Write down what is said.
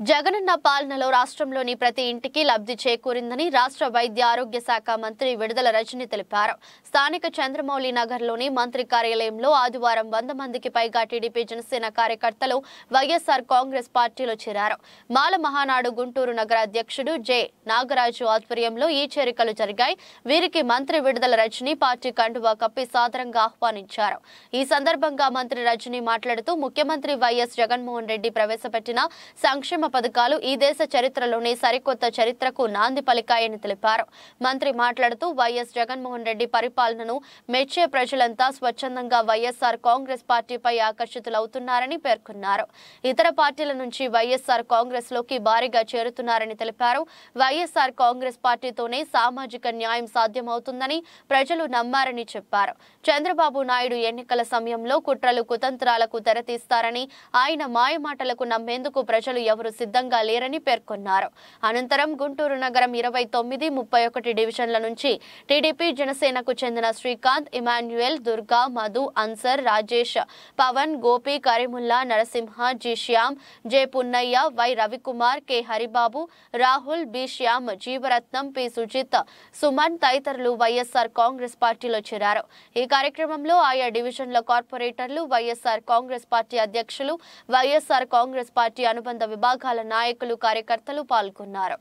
జగనన్న పాలనలో రాష్ట్రంలోని ప్రతి ఇంటికి లబ్ధి చేకూరిందని రాష్ట్ర వైద్య ఆరోగ్య శాఖ మంత్రి విడుదల రజని తెలిపారు. స్థానిక చంద్రమౌళి నగర్లోని మంత్రి కార్యాలయంలో ఆదివారం వంద మందికి పైగా టీడీపీ జనసేన కార్యకర్తలు వైఎస్ఆర్ కాంగ్రెస్ పార్టీలో చేరారు. మాల మహానాడు గుంటూరు నగర అధ్యక్షుడు జె. నాగరాజు ఆధ్వర్యంలో ఈ చేరికలు జరిగాయి. వీరికి మంత్రి విడుదల రజని పార్టీ కండువా కప్పి సాదరంగా ఆహ్వానించారు. ఈ సందర్భంగా మంత్రి రజని మాట్లాడుతూ ముఖ్యమంత్రి వైఎస్ జగన్మోహన్ రెడ్డి ప్రవేశపెట్టిన సంక్షేమ పథకాలు ఈ దేశ చరిత్రలోనే సరికొత్త చరిత్రకు నాంది పలికాయని తెలిపారు. మంత్రి మాట్లాడుతూ వైఎస్ జగన్మోహన్ రెడ్డి పరిపాలనను మెచ్చే ప్రజలంతా స్వచ్ఛందంగా వైఎస్ఆర్ కాంగ్రెస్ పార్టీపై ఆకర్షితులవుతున్నారని పేర్కొన్నారు. ఇతర పార్టీల నుంచి వైఎస్ఆర్ కాంగ్రెస్లోకి భారీగా చేరుతున్నారని తెలిపారు. వైఎస్ఆర్ కాంగ్రెస్ పార్టీతోనే సామాజిక న్యాయం సాధ్యమవుతుందని ప్రజలు నమ్మారని చెప్పారు. చంద్రబాబు నాయుడు ఎన్నికల సమయంలో కుట్రలు కుతంత్రాలకు తెరతీస్తారని ఆయన మాయమాటలకు నమ్మేందుకు ప్రజలు ఎవరు సిద్ధంగా లేరని పేర్కొన్నారు. అనంతరం గుంటూరు నగరం ఇరవై తొమ్మిది ముప్పై ఒకటి డివిజన్ల నుంచి టీడీపీ జనసేనకు చెందిన Srikanth Emmanuel Durga Madhu Ansar Rajesh Pavan Gopi Karimulla Narasimha G Shyam J Punnaiah Y Ravikumar K Haribabu Rahul B Shyam Jeevaratnam P Sujith Suman తదితరులు వైఎస్ఆర్ కాంగ్రెస్ పార్టీలో చేరారు. ఈ కార్యక్రమంలో ఆయా డివిజన్ల కార్పొరేటర్లు వైఎస్ఆర్ కాంగ్రెస్ పార్టీ అధ్యక్షులు వైఎస్ఆర్ కాంగ్రెస్ పార్టీ అనుబంధ సంఘాల నాయకులు కార్యకర్తలు పాల్గొన్నారు.